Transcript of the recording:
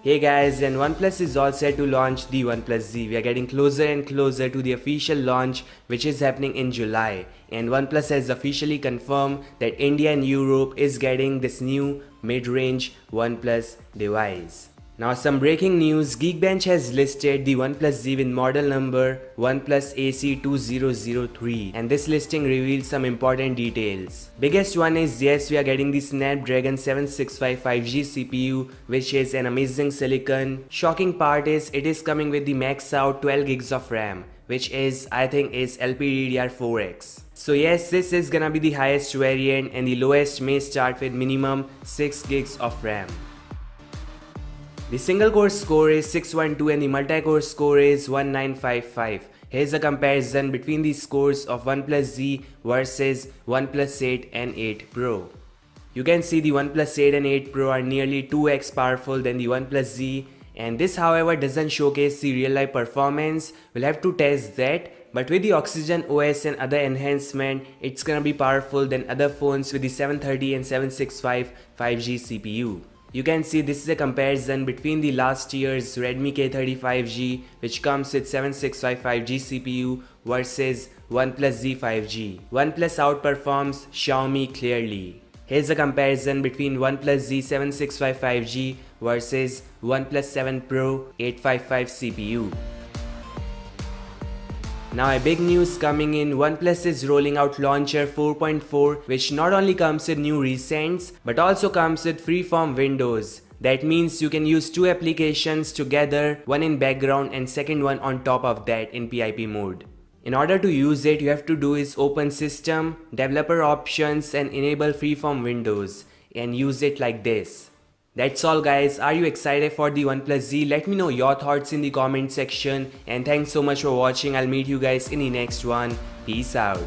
Hey guys, and OnePlus is all set to launch the OnePlus Z. We are getting closer and closer to the official launch which is happening in July. And OnePlus has officially confirmed that India and Europe is getting this new mid-range OnePlus device. Now some breaking news, Geekbench has listed the OnePlus Z with model number OnePlus AC2003 and this listing reveals some important details. Biggest one is yes we are getting the Snapdragon 765 5G CPU which is an amazing silicon. Shocking part is it is coming with the max out 12 gigs of RAM which is I think is LPDDR4X. So yes this is gonna be the highest variant and the lowest may start with minimum 6 gigs of RAM. The single core score is 612 and the multi-core score is 1955. Here's a comparison between the scores of OnePlus Z versus OnePlus 8 and 8 Pro. You can see the OnePlus 8 and 8 Pro are nearly 2x powerful than the OnePlus Z and this however doesn't showcase the real life performance, we'll have to test that but with the Oxygen OS and other enhancement, it's gonna be powerful than other phones with the 730 and 765 5G CPU. You can see this is a comparison between the last year's Redmi K30 5G which comes with 765 5G CPU versus OnePlus Z 5G. OnePlus outperforms Xiaomi clearly. Here's a comparison between OnePlus Z 765 5G versus OnePlus 7 Pro 855 CPU. Now a big news coming in, OnePlus is rolling out Launcher 4.4 which not only comes with new recents but also comes with freeform windows. That means you can use two applications together, one in background and second one on top of that in PIP mode. In order to use it, you have to do is open system, developer options and enable freeform windows and use it like this. That's all guys, are you excited for the OnePlus Z? Let me know your thoughts in the comment section and thanks so much for watching. I'll meet you guys in the next one. Peace out.